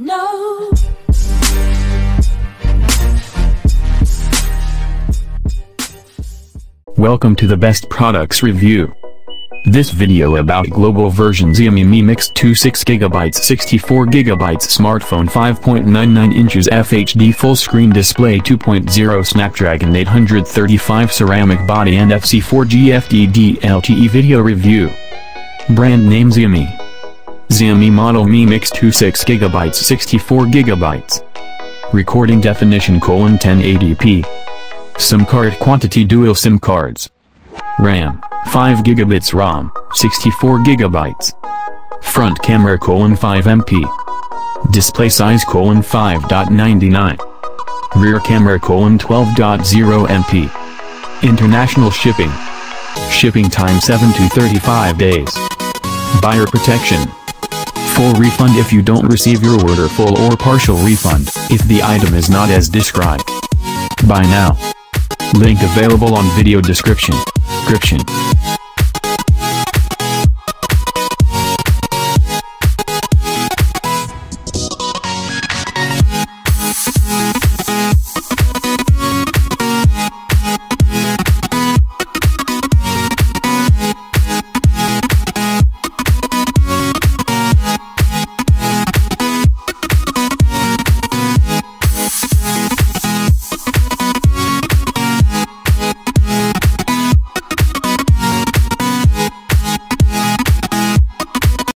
No. Welcome to the best products review. This video about global version Xiaomi Mi Mix 2 6GB 64GB smartphone 5.99 inches FHD full screen display 2.0 Snapdragon 835 ceramic body and NFC 4G FDD LTE video review. Brand name Xiaomi. Xiaomi model Mi Mix 2 6GB 64GB. Recording definition colon 1080p. SIM card quantity dual SIM cards. RAM, 5 gigabits ROM, 64 gigabytes. Front camera colon 5 MP. Display size colon 5.99. Rear camera colon 12.0 MP. International shipping. Shipping time 7 to 35 days. Buyer protection. Full refund if you don't receive your order full or partial refund, if the item is not as described. Buy now. Link available on video description. Description.